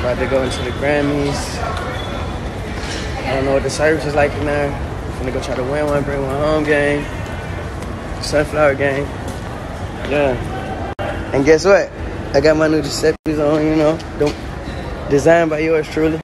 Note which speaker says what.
Speaker 1: About to go into the Grammys. I don't know what the service is like in there. I'm gonna go try to win one, bring one home game. Sunflower game. Yeah. And guess what? I got my new Giuseppe's on, you know. Don't designed by yours truly.